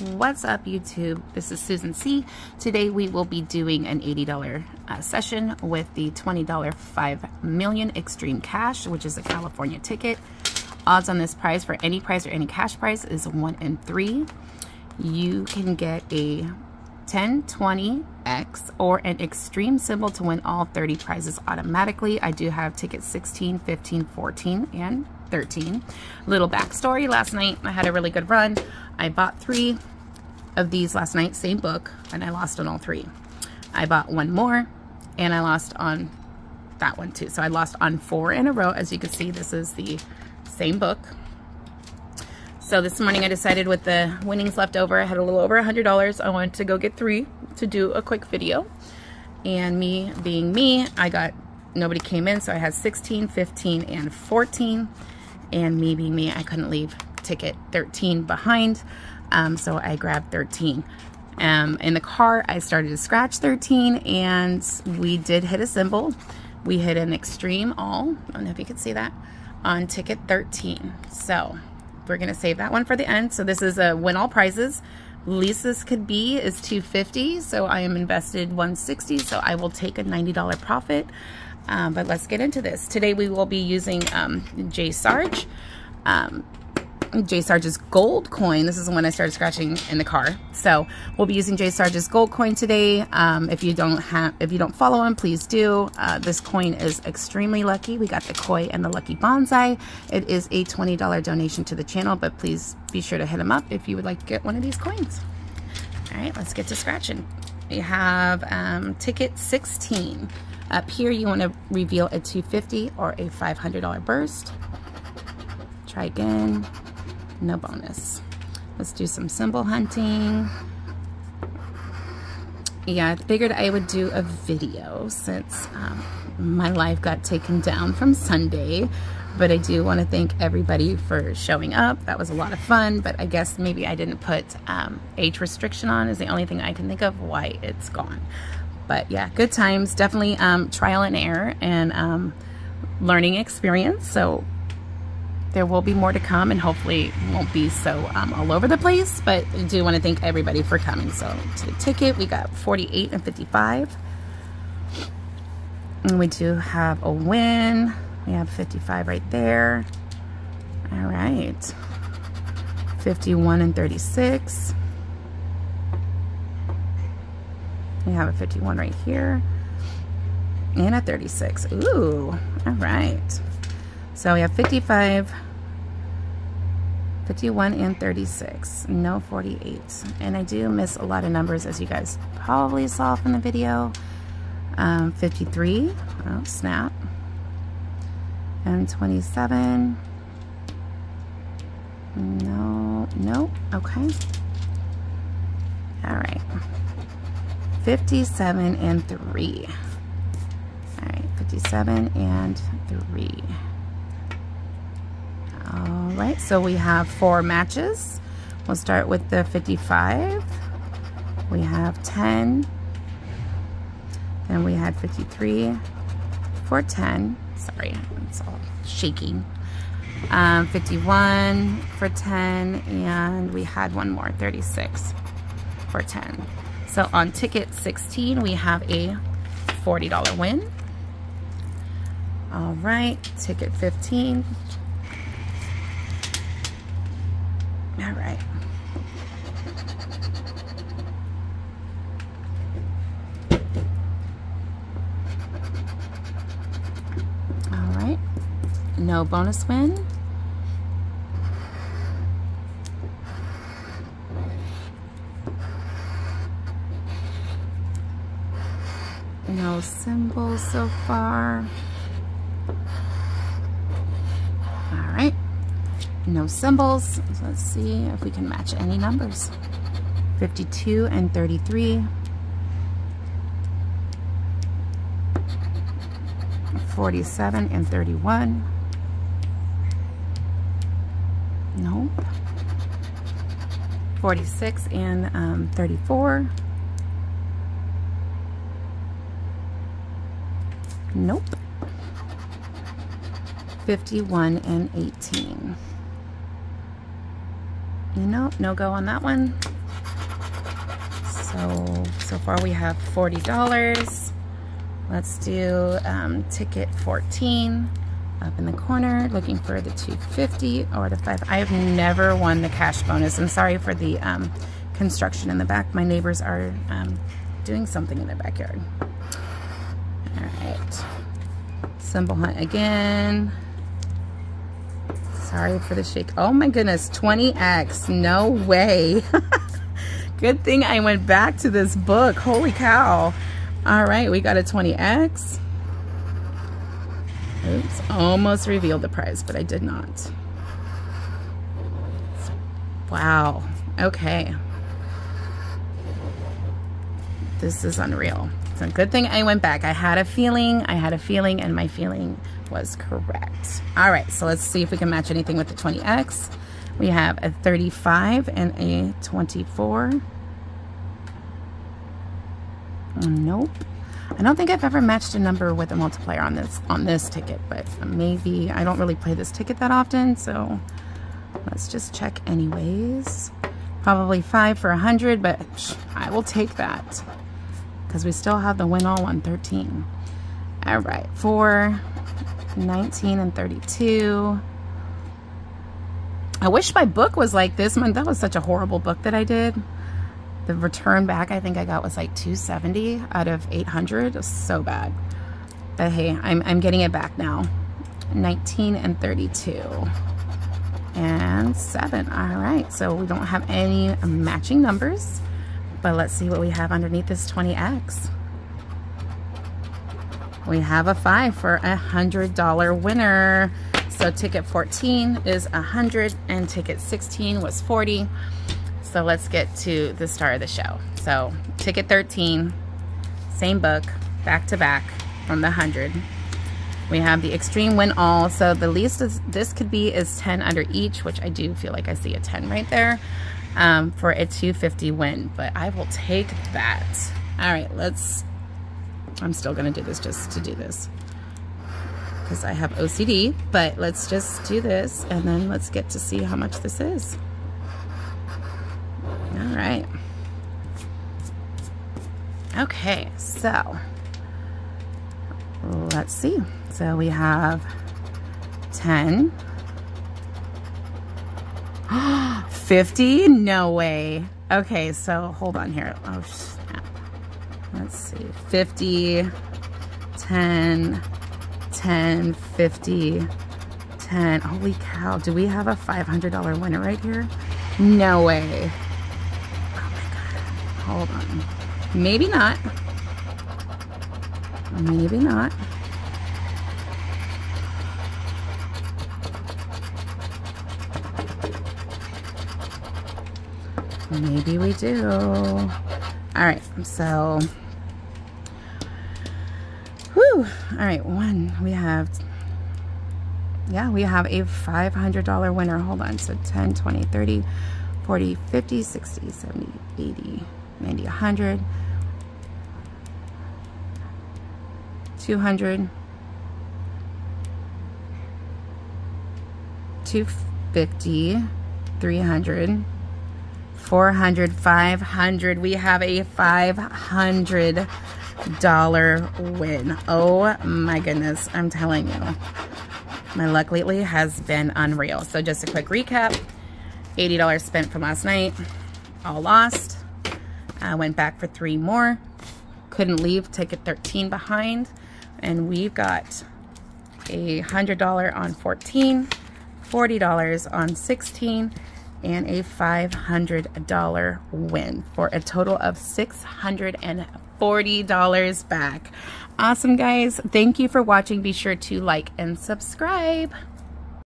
What's up YouTube? This is Susan C. Today we will be doing an $80 uh, session with the $20 5 million extreme cash, which is a California ticket. Odds on this prize for any prize or any cash prize is 1 in 3. You can get a 10, 20, X, or an extreme symbol to win all 30 prizes automatically. I do have tickets 16, 15, 14, and 13. Little backstory, last night I had a really good run. I bought three of these last night, same book, and I lost on all three. I bought one more, and I lost on that one too. So I lost on four in a row. As you can see, this is the same book. So this morning I decided with the winnings left over, I had a little over a $100. I wanted to go get three to do a quick video. And me being me, I got, nobody came in, so I had 16, 15, and 14. And me being me, I couldn't leave ticket 13 behind. Um, so I grabbed 13. Um, in the car, I started to scratch 13 and we did hit a symbol. We hit an extreme all, I don't know if you can see that, on ticket 13. So we're gonna save that one for the end. So this is a win all prizes. Least this could be is 250 so I am invested 160 so I will take a $90 profit. Um, but let's get into this. Today we will be using um, J Sarge. Um, J Sarge's gold coin. This is the one I started scratching in the car. So we'll be using J Sarge's gold coin today. Um, if you don't have, if you don't follow him, please do. Uh, this coin is extremely lucky. We got the koi and the lucky bonsai. It is a $20 donation to the channel, but please be sure to hit him up if you would like to get one of these coins. All right, let's get to scratching. We have um, ticket 16. Up here, you want to reveal a 250 or a $500 burst. Try again no bonus. Let's do some symbol hunting. Yeah, I figured I would do a video since um, my live got taken down from Sunday. But I do want to thank everybody for showing up. That was a lot of fun, but I guess maybe I didn't put um, age restriction on is the only thing I can think of why it's gone. But yeah, good times. Definitely um, trial and error and um, learning experience. So there will be more to come and hopefully won't be so um, all over the place. But I do want to thank everybody for coming. So to the ticket we got 48 and 55 and we do have a win. We have 55 right there. All right. 51 and 36 we have a 51 right here and a 36 ooh all right so we have 55, 51, and 36. No 48. And I do miss a lot of numbers as you guys probably saw from the video. Um, 53. Oh, snap. And 27. No, no. Okay. All right. 57 and 3. All right, 57 and 3. All right, so we have four matches. We'll start with the 55. We have 10. Then we had 53 for 10. Sorry, it's all shaking. Um, 51 for 10, and we had one more, 36 for 10. So on ticket 16, we have a $40 win. All right, ticket 15, All right. All right. No bonus win. No symbols so far. All right, no symbols. Let's see if we can match any numbers. 52 and 33. 47 and 31. Nope. 46 and um, 34. Nope. 51 and 18. You know, no go on that one. So, so far we have $40. Let's do um, ticket 14 up in the corner looking for the 250 or the 5 I've never won the cash bonus I'm sorry for the um, construction in the back my neighbors are um, doing something in their backyard all right symbol hunt again. Sorry for the shake. Oh my goodness 20x no way. Good thing I went back to this book. Holy cow. All right we got a 20x Oops, almost revealed the prize, but I did not. Wow, okay. This is unreal. It's a good thing I went back. I had a feeling, I had a feeling, and my feeling was correct. All right, so let's see if we can match anything with the 20X. We have a 35 and a 24. Nope. I don't think I've ever matched a number with a multiplier on this on this ticket, but maybe I don't really play this ticket that often, so let's just check anyways. Probably five for a hundred, but I will take that because we still have the win all 113. All right, for 19 and 32. I wish my book was like this. Man, that was such a horrible book that I did. The return back I think I got was like 270 out of 800. so bad. But hey, I'm, I'm getting it back now. 19 and 32. And 7. All right, so we don't have any matching numbers. But let's see what we have underneath this 20X. We have a 5 for a $100 winner. So ticket 14 is 100 and ticket 16 was 40. So let's get to the star of the show. So ticket 13, same book, back to back from the 100. We have the extreme win all. So the least is, this could be is 10 under each, which I do feel like I see a 10 right there um, for a 250 win, but I will take that. All right, let's, I'm still gonna do this just to do this because I have OCD, but let's just do this and then let's get to see how much this is. All right. Okay, so let's see. So we have 10. 50? No way. Okay, so hold on here. Oh, snap. Let's see. 50, 10, 10, 50, 10. Holy cow. Do we have a $500 winner right here? No way. Oh hold on. Maybe not. Maybe not. Maybe we do. All right, so, whew. All right, one, we have, yeah, we have a $500 winner. Hold on, so 10, 20, 30, 40, 50, 60, 70, 80, 90, 100, 200, 250, 300, 400, 500. We have a $500 win. Oh my goodness, I'm telling you. My luck lately has been unreal. So just a quick recap. $80 spent from last night, all lost. I went back for three more. Couldn't leave, ticket 13 behind. And we've got a $100 on 14, $40 on 16, and a $500 win for a total of $640 back. Awesome, guys. Thank you for watching. Be sure to like and subscribe.